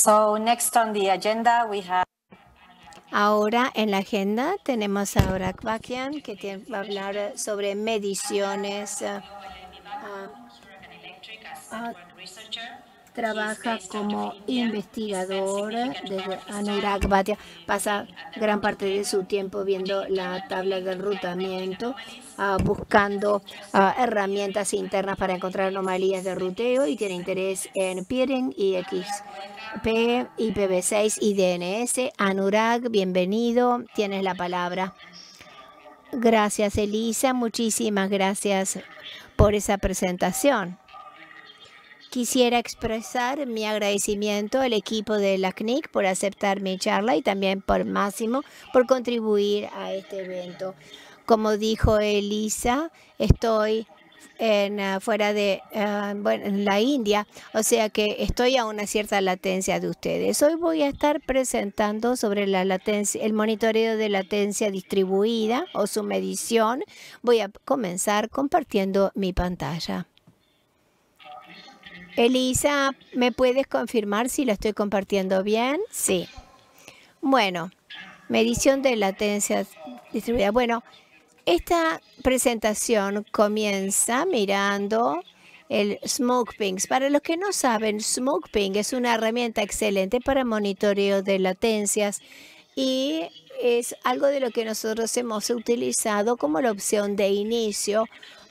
So next on the agenda we have Ahora en la agenda tenemos a Orak Bakian que va a hablar sobre mediciones. Uh, trabaja como investigador desde Anurag Bhatia. Pasa gran parte de su tiempo viendo la tabla de enrutamiento, uh, buscando herramientas internas para encontrar anomalías de ruteo y tiene interés en peering y X P, IPv6 y DNS. Anurag, bienvenido. Tienes la palabra. Gracias, Elisa. Muchísimas gracias por esa presentación. Quisiera expresar mi agradecimiento al equipo de la CNIC por aceptar mi charla y también por Máximo por contribuir a este evento. Como dijo Elisa, estoy en, ah, fuera de ah, en la India, o sea que estoy a una cierta latencia de ustedes. Hoy voy a estar presentando sobre la latencia, el monitoreo de latencia distribuida o su medición. Voy a comenzar compartiendo mi pantalla. Elisa, ¿me puedes confirmar si lo estoy compartiendo bien? Sí. Bueno, medición de latencia distribuida. Bueno, esta presentación comienza mirando el SmokePing. Para los que no saben, SmokePing es una herramienta excelente para monitoreo de latencias y es algo de lo que nosotros hemos utilizado como la opción de inicio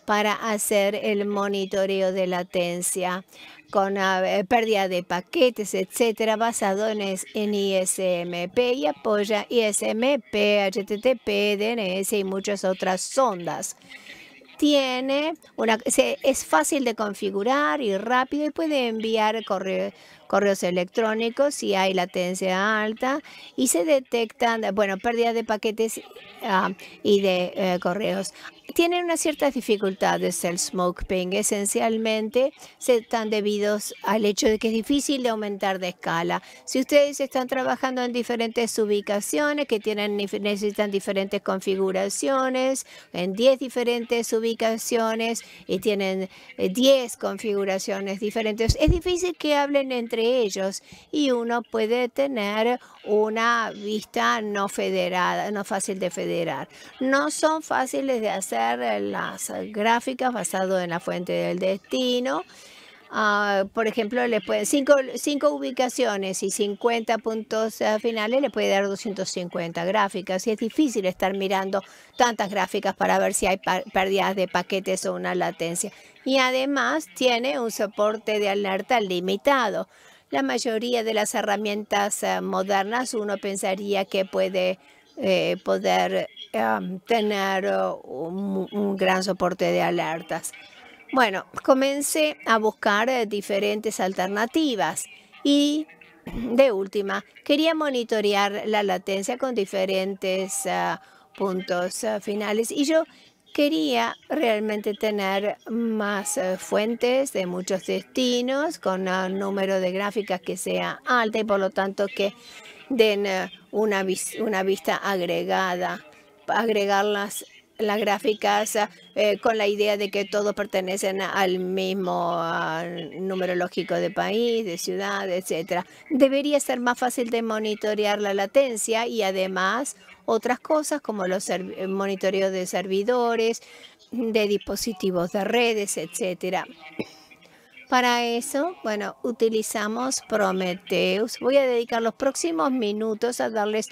para hacer el monitoreo de latencia con uh, pérdida de paquetes, etcétera, basado en, ISMP y apoya ISMP, HTTP, DNS y muchas otras sondas. Tiene una, es fácil de configurar y rápido y puede enviar correos electrónicos si hay latencia alta y se detectan, bueno, pérdida de paquetes uh, y de uh, correos tienen unas ciertas dificultades el smoke ping. Esencialmente se están debidos al hecho de que es difícil de aumentar de escala. Si ustedes están trabajando en diferentes ubicaciones que tienen, necesitan diferentes configuraciones, en 10 diferentes ubicaciones y tienen 10 eh, configuraciones diferentes, es difícil que hablen entre ellos y uno puede tener una vista no federada, no fácil de federar. No son fáciles de hacer las gráficas basado en la fuente del destino. Ah, por ejemplo, le pueden cinco, cinco, ubicaciones y 50 puntos eh, finales le puede dar 250 gráficas. Y es difícil estar mirando tantas gráficas para ver si hay pérdidas de paquetes o una latencia. Y además tiene un soporte de alerta limitado. La mayoría de las herramientas eh, modernas uno pensaría que puede eh, poder em, tener un, un, gran soporte de alertas. Bueno, comencé a buscar eh, diferentes alternativas y de última, quería monitorear la latencia con diferentes puntos finales y yo quería realmente tener más eh, fuentes de muchos destinos con un número de gráficas que sea alta y por lo tanto que den eh, una, una vista agregada, agregar las, las gráficas eh, con la idea de que todos pertenecen al mismo número lógico de país, de ciudad, etcétera. Debería ser más fácil de monitorear la latencia y además otras cosas como los monitoreos de servidores, de dispositivos de redes, etcétera. Para eso, bueno, utilizamos Prometheus. Voy a dedicar los próximos minutos a darles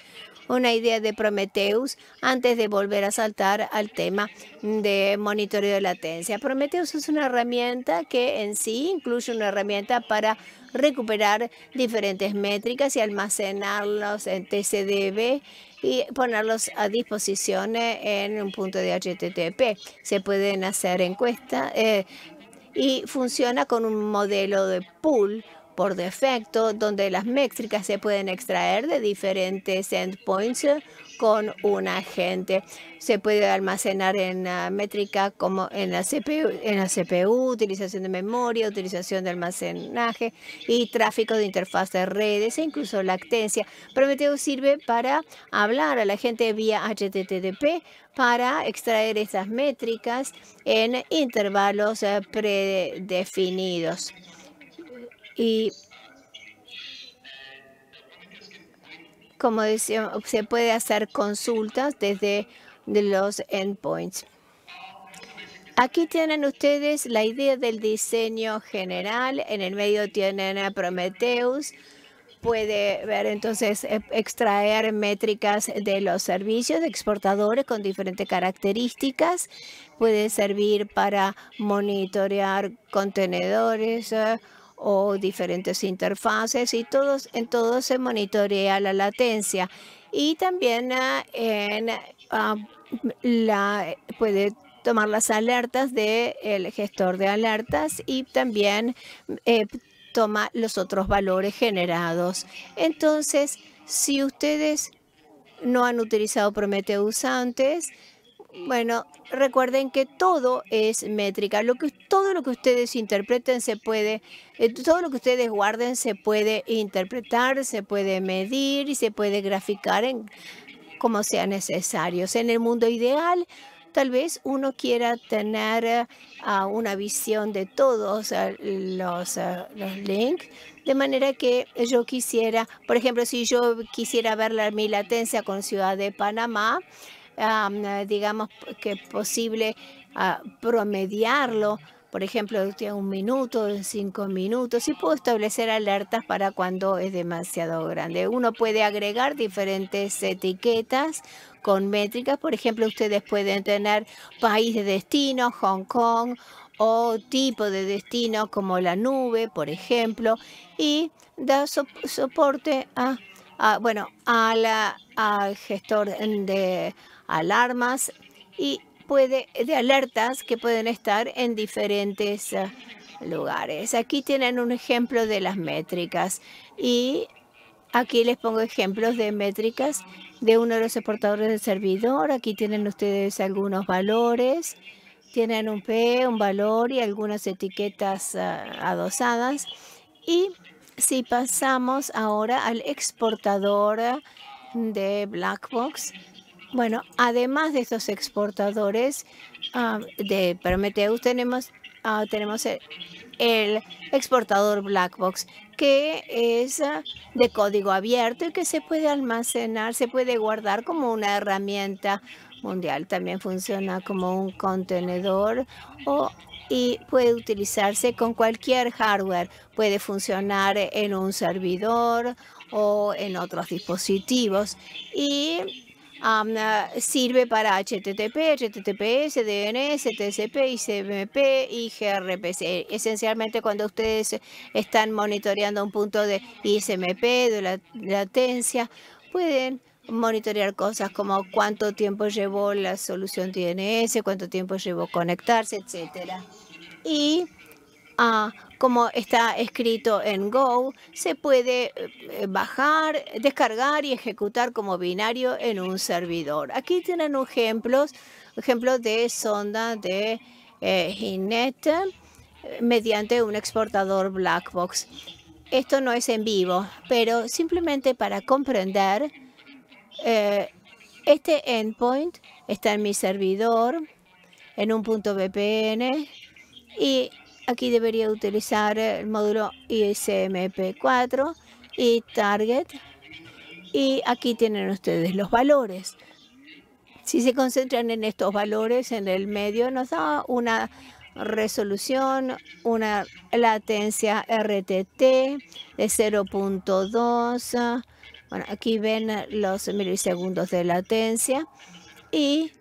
una idea de Prometheus antes de volver a saltar al tema de monitoreo de latencia. Prometheus es una herramienta que en sí incluye una herramienta para recuperar diferentes métricas y almacenarlos en TCDB y ponerlos a disposición en un punto de HTTP. Se pueden hacer encuestas eh, y funciona con un modelo de pool por defecto, donde las métricas se pueden extraer de diferentes endpoints con un agente. Se puede almacenar en la métrica como en la CPU, utilización de memoria, utilización de almacenaje y tráfico de interfaz de redes e incluso lactencia. Prometheus sirve para hablar a la gente vía HTTP para extraer esas métricas en intervalos eh, predefinidos. Y como decía, se puede hacer consultas desde los endpoints. Aquí tienen ustedes la idea del diseño general. En el medio tienen a Prometheus. Puede ver entonces e, extraer métricas de los servicios de exportadores con diferentes características. Puede servir para monitorear contenedores eh, o diferentes interfaces y todos, en todo se monitorea la latencia. Y también ah, la, puede tomar las alertas del gestor de alertas y también eh, toma los otros valores generados. Entonces, si ustedes no han utilizado Prometheus antes, bueno, recuerden que todo es métrica. Lo que, todo lo que ustedes interpreten se puede, eh, todo lo que ustedes guarden se puede interpretar, se puede medir y se puede graficar en como sea necesario. En el mundo ideal, Tal vez uno quiera tener eh, una visión de todos eh, los, los links, de manera que yo quisiera, por ejemplo, si yo quisiera ver la, mi latencia con Ciudad de Panamá, digamos que es posible ah, promediarlo por ejemplo, de un minuto, cinco minutos, y puedo establecer alertas para cuando es demasiado grande. Uno puede agregar diferentes etiquetas con métricas. Por ejemplo, ustedes pueden tener país de destino, Hong Kong, o tipo de destino como la nube, por ejemplo, y da soporte a, bueno, a la, al gestor de alarmas y puede, de alertas que pueden estar en diferentes eh, lugares. Aquí tienen un ejemplo de las métricas y aquí les pongo ejemplos de métricas de uno de los exportadores del servidor. Aquí tienen ustedes algunos valores. Tienen un P, un valor y algunas etiquetas eh, adosadas. Y si pasamos ahora al exportador de Blackbox, bueno, además de estos exportadores ah, de Prometheus, tenemos, ah, tenemos el, exportador Blackbox, que es ah, de código abierto y que se puede almacenar, se puede guardar como una herramienta mundial. También funciona como un contenedor o y puede utilizarse con cualquier hardware. Puede funcionar en un servidor o en otros dispositivos. Y Ah, sirve para HTTP, HTTPS, DNS, TCP, ICMP y gRPC. Esencialmente cuando ustedes están monitoreando un punto de ICMP, de la latencia, pueden monitorear cosas como cuánto tiempo llevó la solución DNS, cuánto tiempo llevó conectarse, etcétera. Y ah, como está escrito en Go, se puede eh, bajar, descargar y ejecutar como binario en un servidor. Aquí tienen ejemplos, de sonda de eh, eh, mediante un exportador Blackbox. Esto no es en vivo, pero simplemente para comprender, este endpoint está en mi servidor, en un punto VPN, y Aquí debería utilizar el módulo ISMP4 y Target. Y aquí tienen ustedes los valores. Si se concentran en estos valores en el medio, nos da una resolución, una latencia RTT de 0.2. Bueno, aquí ven los milisegundos de latencia y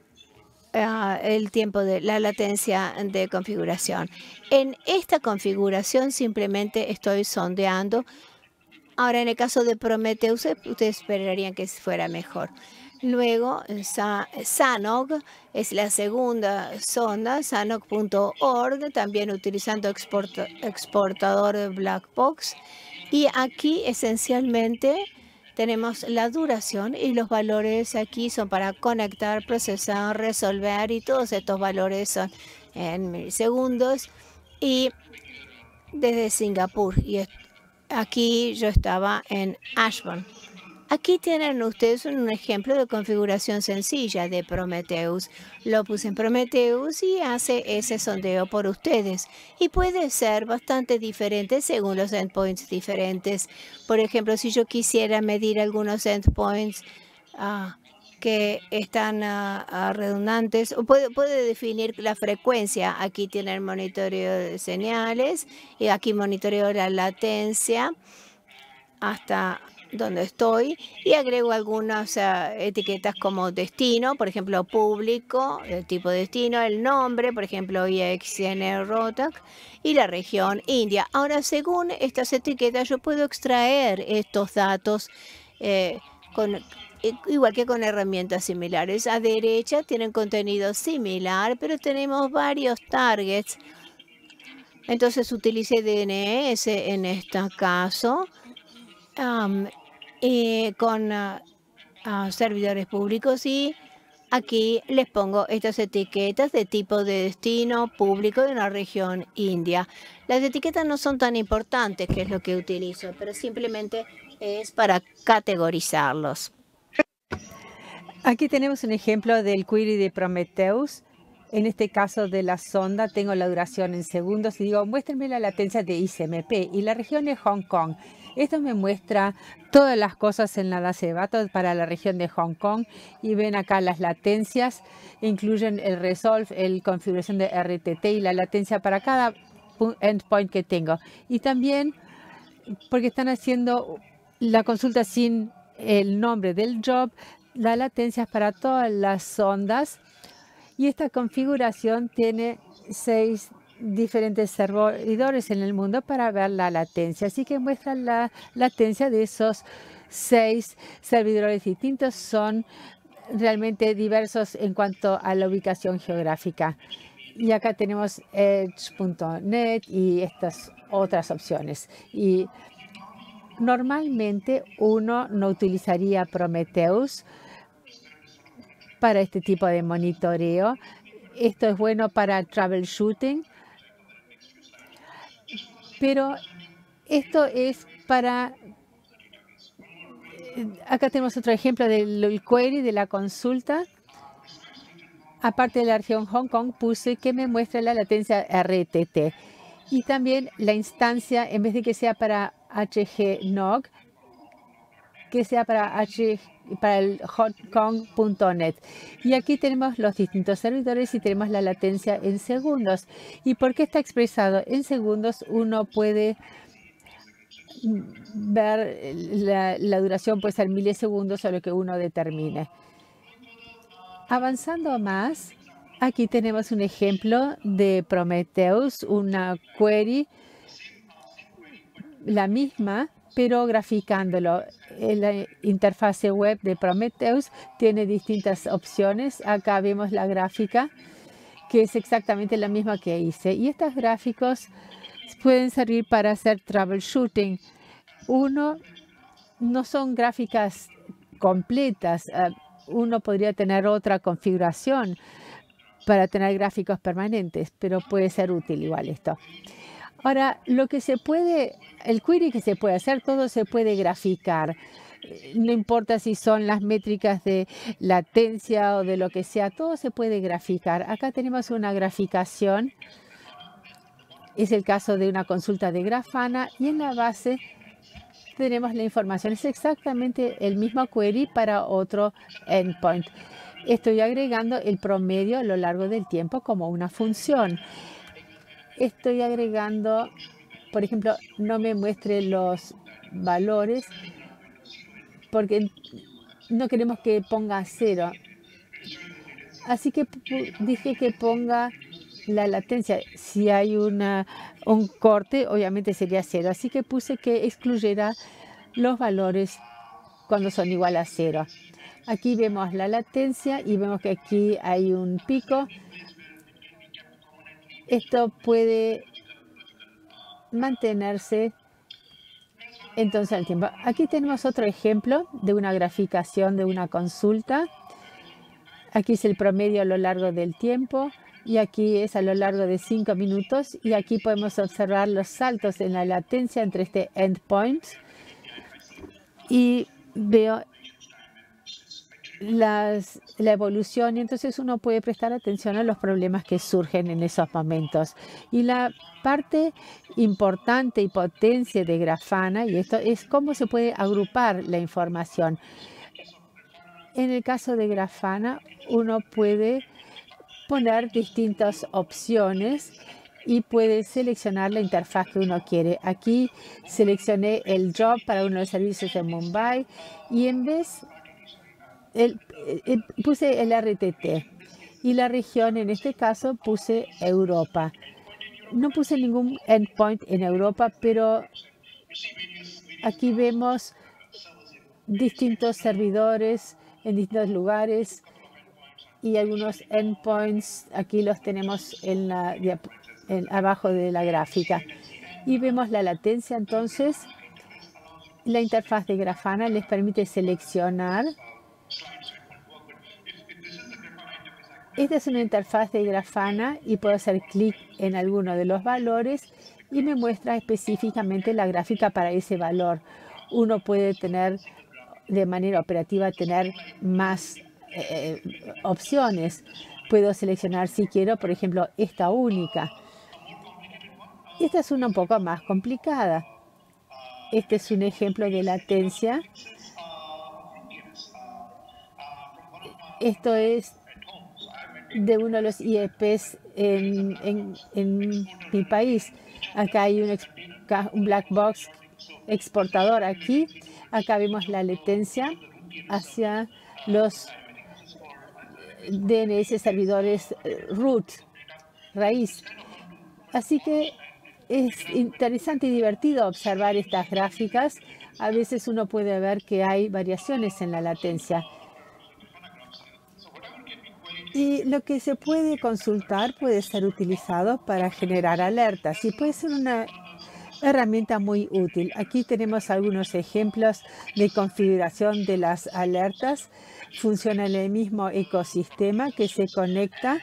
Ah, el tiempo de la latencia de configuración. En esta configuración simplemente estoy sondeando. Ahora, en el caso de Prometheus, ustedes esperarían que fuera mejor. Luego, SANOG es la segunda sonda, sanog.org, también utilizando exportador Blackbox. Y aquí esencialmente tenemos la duración y los valores aquí son para conectar, procesar, resolver y todos estos valores son en milisegundos y desde Singapur. Y aquí yo estaba en Ashburn. Aquí tienen ustedes un ejemplo de configuración sencilla de Prometheus. Lo puse en Prometheus y hace ese sondeo por ustedes. Y puede ser bastante diferente según los endpoints diferentes. Por ejemplo, si yo quisiera medir algunos endpoints ah, que están ah, ah, redundantes, puede, puede definir la frecuencia. Aquí tiene el monitoreo de señales y aquí monitoreo la latencia hasta donde estoy y agrego algunas etiquetas como destino, por ejemplo, público, el tipo de destino, el nombre, por ejemplo, IXN Rotak y la región India. Ahora, según estas etiquetas, yo puedo extraer estos datos eh, igual que con herramientas similares. A derecha tienen contenido similar, pero tenemos varios targets. Entonces utilicé DNS en este caso con ah, ah, servidores públicos y aquí les pongo estas etiquetas de tipo de destino público de una región india. Las etiquetas no son tan importantes, que es lo que utilizo, pero simplemente es para categorizarlos. Aquí tenemos un ejemplo del query de Prometheus. En este caso de la sonda tengo la duración en segundos y digo, muéstrenme la latencia de ICMP y la región es Hong Kong. Esto me muestra todas las cosas en la base de datos para la región de Hong Kong y ven acá las latencias, incluyen el resolve, el configuración de RTT y la latencia para cada endpoint que tengo. Y también porque están haciendo la consulta sin el nombre del job, la latencia para todas las ondas y esta configuración tiene seis diferentes servidores en el mundo para ver la latencia. Así que muestra la latencia de esos seis servidores distintos. Son realmente diversos en cuanto a la ubicación geográfica. Y acá tenemos edge.net y estas otras opciones. Y normalmente uno no utilizaría Prometheus para este tipo de monitoreo. Esto es bueno para troubleshooting pero esto es para... Eh, acá tenemos otro ejemplo del query de la consulta. Aparte de la región Hong Kong, puse que me muestra la latencia RTT. Y también la instancia, en vez de que sea para HGNOG, que sea para HG para el hongkong.net. Y aquí tenemos los distintos servidores y tenemos la latencia en segundos. ¿Y por qué está expresado en segundos? Uno puede ver la, duración puede ser milisegundos o lo que uno determine. Avanzando más, aquí tenemos un ejemplo de Prometheus, una query, la misma, pero graficándolo. La interfase web de Prometheus tiene distintas opciones. Acá vemos la gráfica, que es exactamente la misma que hice. Y estos gráficos pueden servir para hacer troubleshooting. Uno, no son gráficas completas. Ah, uno podría tener otra configuración para tener gráficos permanentes, pero puede ser útil igual esto. Ahora, lo que se puede, el query que se puede hacer, todo se puede graficar. No importa si son las métricas de latencia o de lo que sea, todo se puede graficar. Acá tenemos una graficación. Es el caso de una consulta de Grafana y en la base tenemos la información. Es exactamente el mismo query para otro endpoint. Estoy agregando el promedio a lo largo del tiempo como una función estoy agregando, por ejemplo, no me muestre los valores porque no queremos que ponga cero. Así que dije que ponga la latencia. Si hay una, un corte, obviamente sería cero. Así que puse que excluyera los valores cuando son igual a cero. Aquí vemos la latencia y vemos que aquí hay un pico esto puede mantenerse entonces al tiempo. Aquí tenemos otro ejemplo de una graficación de una consulta. Aquí es el promedio a lo largo del tiempo y aquí es a lo largo de cinco minutos y aquí podemos observar los saltos en la latencia entre este endpoint y veo la evolución y entonces uno puede prestar atención a los problemas que surgen en esos momentos. Y la parte importante y potencia de Grafana, y esto es cómo se puede agrupar la información. En el caso de Grafana, uno puede poner distintas opciones y puede seleccionar la interfaz que uno quiere. Aquí seleccioné el job para uno de los servicios de Mumbai y en vez el, eh, puse el RTT y la región, en este caso, puse Europa. No puse ningún endpoint en Europa, pero aquí vemos distintos servidores en distintos lugares y algunos endpoints. Aquí los tenemos en la, abajo de la gráfica. Y vemos la latencia, entonces, la interfaz de Grafana les permite seleccionar Esta es una interfaz de Grafana y puedo hacer clic en alguno de los valores y me muestra específicamente la gráfica para ese valor. Uno puede tener de manera operativa tener más eh, opciones. Puedo seleccionar si quiero, por ejemplo, esta única. Esta es una un poco más complicada. Este es un ejemplo de latencia. Esto es de uno de los IEPs en, mi país. Acá hay un, un black box exportador aquí. Acá vemos la latencia hacia los DNS servidores eh, root, raíz. Así que es interesante y divertido observar estas gráficas. A veces uno puede ver que hay variaciones en la latencia. Y lo que se puede consultar puede ser utilizado para generar alertas y puede ser una herramienta muy útil. Aquí tenemos algunos ejemplos de configuración de las alertas. Funciona en el mismo ecosistema que se conecta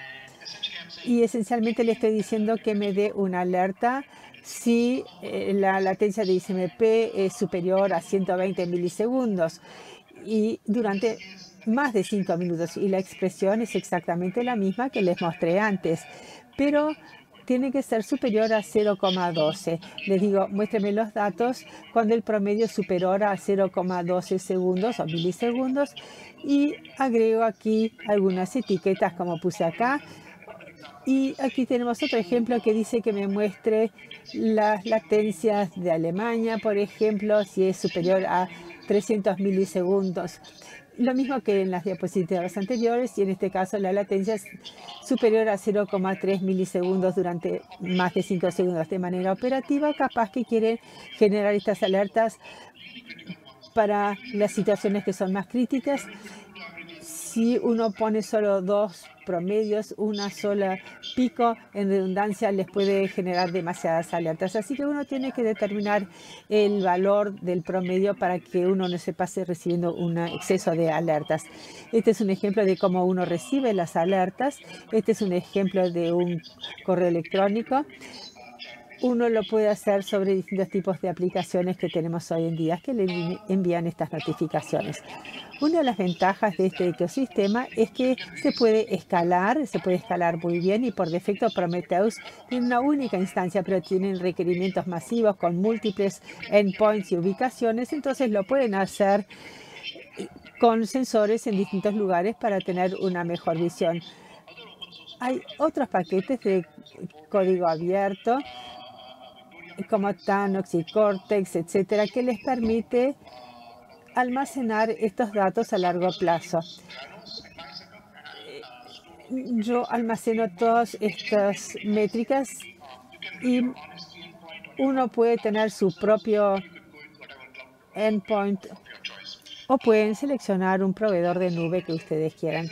y esencialmente le estoy diciendo que me dé una alerta si eh, la latencia de ICMP es superior a 120 milisegundos y durante más de cinco minutos y la expresión es exactamente la misma que les mostré antes, pero tiene que ser superior a 0,12. Les digo, muéstreme los datos cuando el promedio superior a 0,12 segundos o milisegundos y agrego aquí algunas etiquetas como puse acá. Y aquí tenemos otro ejemplo que dice que me muestre las latencias de Alemania, por ejemplo, si es superior a 300 milisegundos. Lo mismo que en las diapositivas anteriores y en este caso la latencia es superior a 0,3 milisegundos durante más de 5 segundos. De manera operativa, capaz que quieren generar estas alertas para las situaciones que son más críticas si uno pone solo dos promedios, una sola pico en redundancia les puede generar demasiadas alertas. Así que uno tiene que determinar el valor del promedio para que uno no se pase recibiendo un exceso de alertas. Este es un ejemplo de cómo uno recibe las alertas. Este es un ejemplo de un correo electrónico uno lo puede hacer sobre distintos tipos de aplicaciones que tenemos hoy en día que le envían estas notificaciones. Una de las ventajas de este ecosistema es que se puede escalar, se puede escalar muy bien y por defecto Prometheus tiene una única instancia, pero tienen requerimientos masivos con múltiples endpoints y ubicaciones, entonces lo pueden hacer con sensores en distintos lugares para tener una mejor visión. Hay otros paquetes de código abierto como Tanox y Cortex, etcétera, que les permite almacenar estos datos a largo plazo. Yo almaceno todas estas métricas y uno puede tener su propio endpoint o pueden seleccionar un proveedor de nube que ustedes quieran.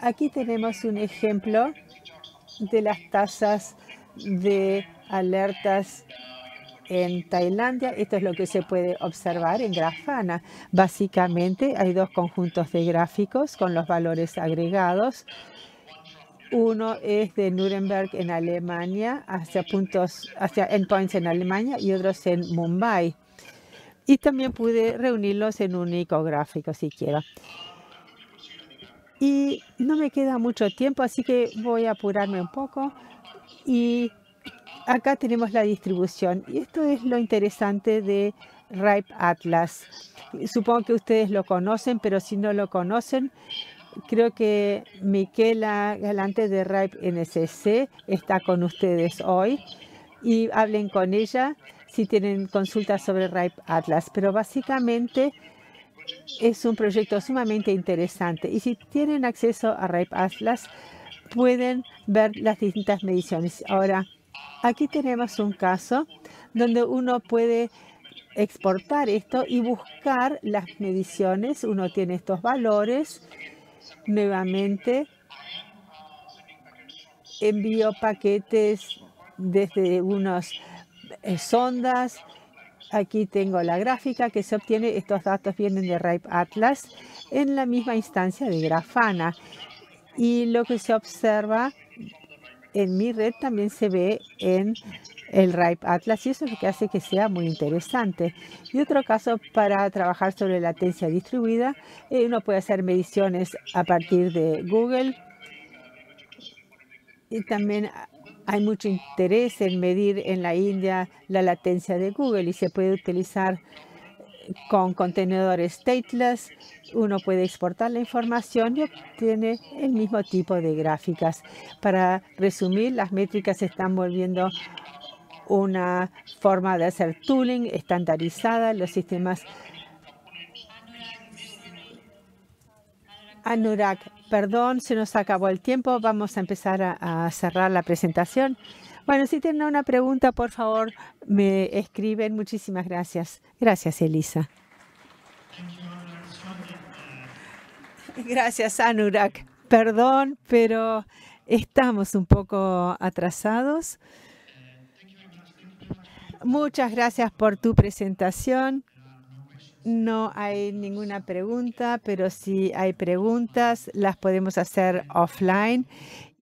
Aquí tenemos un ejemplo de las tasas de alertas en Tailandia. Esto es lo que se puede observar en Grafana. Básicamente hay dos conjuntos de gráficos con los valores agregados. Uno es de Nuremberg en Alemania, hacia puntos, hacia endpoints en Alemania y otros en Mumbai. Y también pude reunirlos en un icográfico si quiero. Y no me queda mucho tiempo, así que voy a apurarme un poco. Y acá tenemos la distribución. Y esto es lo interesante de Ripe Atlas. Supongo que ustedes lo conocen, pero si no lo conocen, creo que Miquela Galante de Ripe NSC está con ustedes hoy y hablen con ella si tienen consultas sobre Ripe Atlas. Pero básicamente es un proyecto sumamente interesante y si tienen acceso a Ripe Atlas pueden ver las distintas mediciones. Ahora, aquí tenemos un caso donde uno puede exportar esto y buscar las mediciones. Uno tiene estos valores. Nuevamente, envío paquetes desde unas eh, sondas. Aquí tengo la gráfica que se obtiene. Estos datos vienen de Ripe Atlas en la misma instancia de Grafana. Y lo que se observa en mi red también se ve en el RIPE Atlas y eso es lo que hace que sea muy interesante. Y otro caso para trabajar sobre latencia distribuida, eh, uno puede hacer mediciones a partir de Google y también hay mucho interés en medir en la India la latencia de Google y se puede utilizar con contenedores stateless. Uno puede exportar la información y obtiene el mismo tipo de gráficas. Para resumir, las métricas están volviendo una forma de hacer tooling estandarizada. Los sistemas Anurag, perdón, se nos acabó el tiempo. Vamos a empezar a, cerrar la presentación. Bueno, si tienen una pregunta, por favor, me escriben. Muchísimas gracias. Gracias, Elisa. Gracias, Anurag. Perdón, pero estamos un poco atrasados. Muchas gracias por tu presentación. No hay ninguna pregunta, pero si hay preguntas, las podemos hacer offline